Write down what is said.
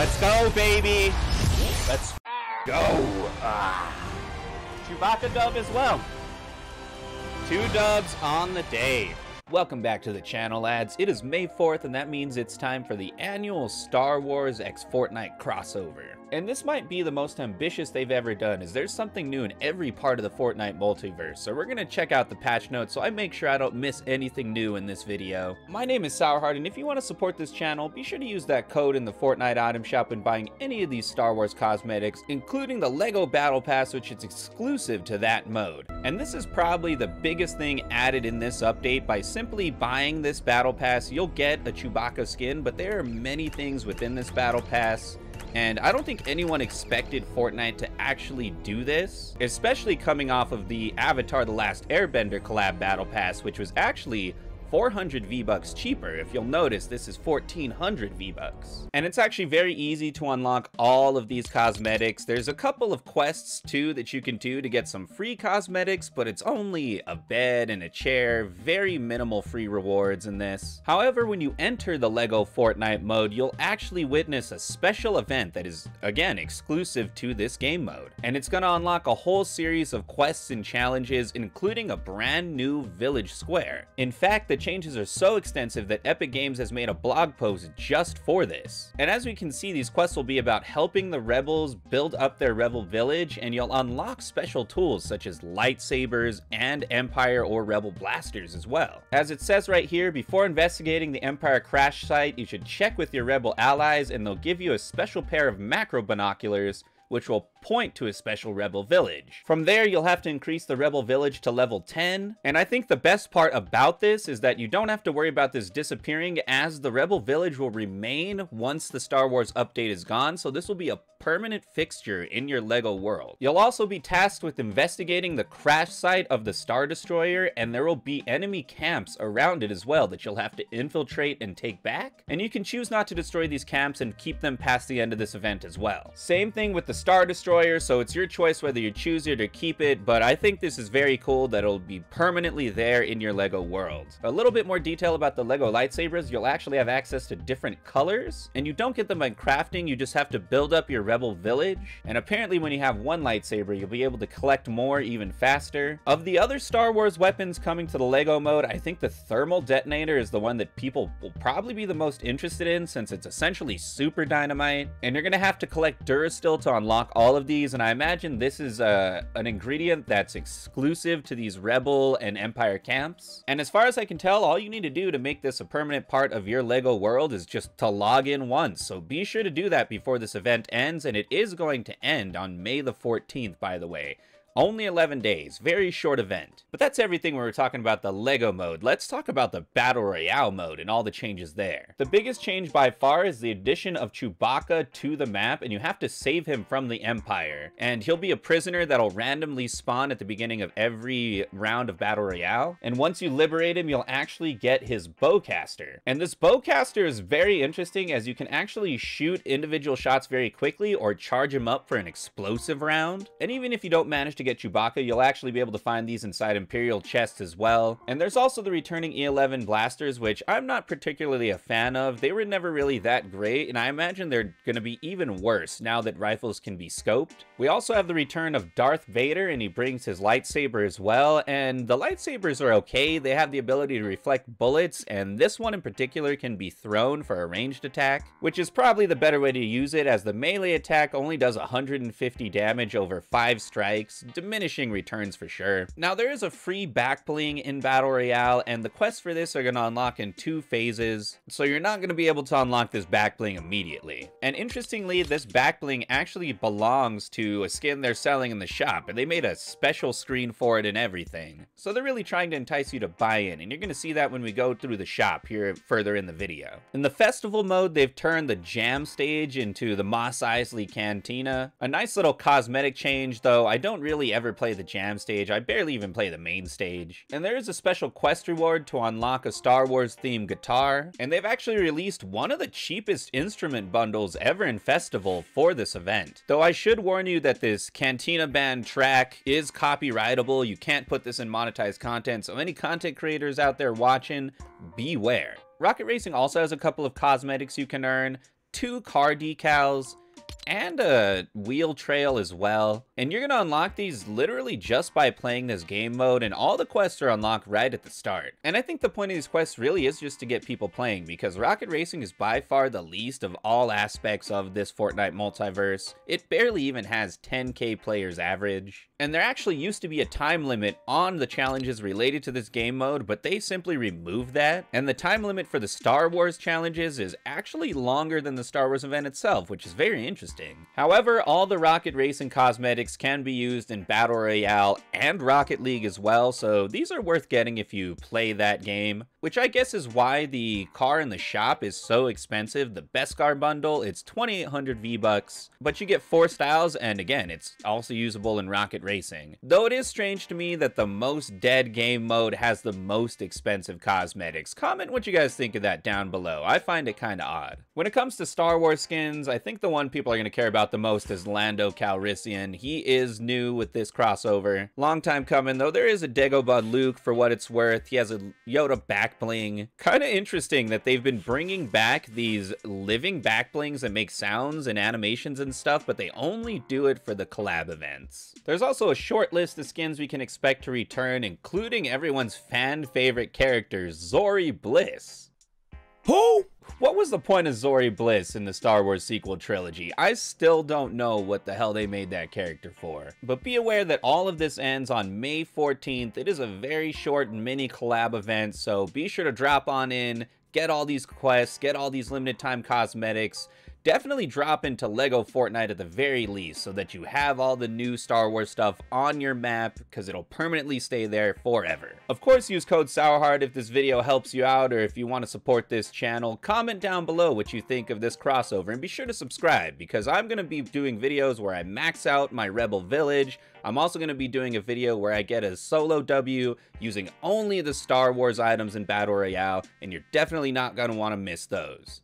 Let's go, baby. Let's go. Ah. Chewbacca dub as well. Two dubs on the day. Welcome back to the channel, lads. It is May 4th, and that means it's time for the annual Star Wars x Fortnite crossover. And this might be the most ambitious they've ever done, is there's something new in every part of the Fortnite multiverse, so we're gonna check out the patch notes so I make sure I don't miss anything new in this video. My name is Sourheart, and if you want to support this channel, be sure to use that code in the Fortnite item shop when buying any of these Star Wars cosmetics, including the LEGO Battle Pass, which is exclusive to that mode. And this is probably the biggest thing added in this update. By simply buying this Battle Pass, you'll get a Chewbacca skin, but there are many things within this Battle Pass and I don't think anyone expected Fortnite to actually do this, especially coming off of the Avatar The Last Airbender collab battle pass, which was actually 400 V-Bucks cheaper. If you'll notice, this is 1400 V-Bucks. And it's actually very easy to unlock all of these cosmetics. There's a couple of quests too that you can do to get some free cosmetics, but it's only a bed and a chair, very minimal free rewards in this. However, when you enter the LEGO Fortnite mode, you'll actually witness a special event that is, again, exclusive to this game mode. And it's gonna unlock a whole series of quests and challenges, including a brand new village square. In fact, the changes are so extensive that Epic Games has made a blog post just for this. And as we can see, these quests will be about helping the rebels build up their rebel village, and you'll unlock special tools such as lightsabers and Empire or Rebel blasters as well. As it says right here, before investigating the Empire crash site, you should check with your rebel allies and they'll give you a special pair of macro binoculars which will point to a special rebel village. From there, you'll have to increase the rebel village to level 10, and I think the best part about this is that you don't have to worry about this disappearing as the rebel village will remain once the Star Wars update is gone, so this will be a permanent fixture in your LEGO world. You'll also be tasked with investigating the crash site of the Star Destroyer, and there will be enemy camps around it as well that you'll have to infiltrate and take back. And you can choose not to destroy these camps and keep them past the end of this event as well. Same thing with the Star Destroyer, so it's your choice whether you choose it or keep it, but I think this is very cool that it'll be permanently there in your LEGO world. A little bit more detail about the LEGO lightsabers, you'll actually have access to different colors, and you don't get them by crafting, you just have to build up your Rebel Village. And apparently when you have one lightsaber, you'll be able to collect more even faster. Of the other Star Wars weapons coming to the LEGO mode, I think the thermal detonator is the one that people will probably be the most interested in since it's essentially super dynamite. And you're gonna have to collect Durasteel to unlock all of these. And I imagine this is uh, an ingredient that's exclusive to these Rebel and Empire camps. And as far as I can tell, all you need to do to make this a permanent part of your LEGO world is just to log in once. So be sure to do that before this event ends and it is going to end on May the 14th, by the way. Only 11 days, very short event. But that's everything we were talking about the LEGO mode. Let's talk about the Battle Royale mode and all the changes there. The biggest change by far is the addition of Chewbacca to the map, and you have to save him from the Empire. And he'll be a prisoner that'll randomly spawn at the beginning of every round of Battle Royale. And once you liberate him, you'll actually get his bowcaster. And this bowcaster is very interesting as you can actually shoot individual shots very quickly or charge him up for an explosive round. And even if you don't manage get Chewbacca, you'll actually be able to find these inside Imperial chests as well. And there's also the returning E11 blasters, which I'm not particularly a fan of. They were never really that great, and I imagine they're going to be even worse now that rifles can be scoped. We also have the return of Darth Vader, and he brings his lightsaber as well, and the lightsabers are okay. They have the ability to reflect bullets, and this one in particular can be thrown for a ranged attack, which is probably the better way to use it as the melee attack only does 150 damage over 5 strikes, diminishing returns for sure. Now there is a free back bling in Battle Royale and the quests for this are going to unlock in two phases, so you're not going to be able to unlock this back bling immediately. And interestingly, this back bling actually belongs to a skin they're selling in the shop and they made a special screen for it and everything. So they're really trying to entice you to buy in and you're going to see that when we go through the shop here further in the video. In the festival mode, they've turned the jam stage into the Mos Eisley Cantina. A nice little cosmetic change though, I don't really really ever play the jam stage. I barely even play the main stage. And there is a special quest reward to unlock a Star Wars themed guitar. And they've actually released one of the cheapest instrument bundles ever in Festival for this event. Though I should warn you that this Cantina Band track is copyrightable. You can't put this in monetized content. So any content creators out there watching, beware. Rocket Racing also has a couple of cosmetics you can earn. two car decals, and a wheel trail as well. And you're to unlock these literally just by playing this game mode, and all the quests are unlocked right at the start. And I think the point of these quests really is just to get people playing, because Rocket Racing is by far the least of all aspects of this Fortnite multiverse. It barely even has 10k players average. And there actually used to be a time limit on the challenges related to this game mode, but they simply removed that. And the time limit for the Star Wars challenges is actually longer than the Star Wars event itself, which is very interesting. However, all the Rocket Racing cosmetics can be used in Battle Royale and Rocket League as well, so these are worth getting if you play that game which I guess is why the car in the shop is so expensive. The best car bundle, it's 2800 V-Bucks, but you get four styles, and again, it's also usable in Rocket Racing. Though it is strange to me that the most dead game mode has the most expensive cosmetics. Comment what you guys think of that down below. I find it kinda odd. When it comes to Star Wars skins, I think the one people are gonna care about the most is Lando Calrissian. He is new with this crossover. Long time coming, though there is a Dagobah Luke for what it's worth. He has a Yoda back back bling. Kind of interesting that they've been bringing back these living back blings that make sounds and animations and stuff, but they only do it for the collab events. There's also a short list of skins we can expect to return, including everyone's fan favorite character, Zorii Bliss. Who? What was the point of Zorii Bliss in the Star Wars sequel trilogy? I still don't know what the hell they made that character for. But be aware that all of this ends on May 14th. It is a very short mini collab event, so be sure to drop on in, get all these quests, get all these limited time cosmetics, definitely drop into LEGO Fortnite at the very least so that you have all the new Star Wars stuff on your map because it'll permanently stay there forever. Of course, use code SOURHEART if this video helps you out or if you want to support this channel. Comment down below what you think of this crossover and be sure to subscribe because I'm going to be doing videos where I max out my Rebel Village. I'm also going to be doing a video where I get a solo W using only the Star Wars items in Battle Royale and you're definitely not going to want to miss those.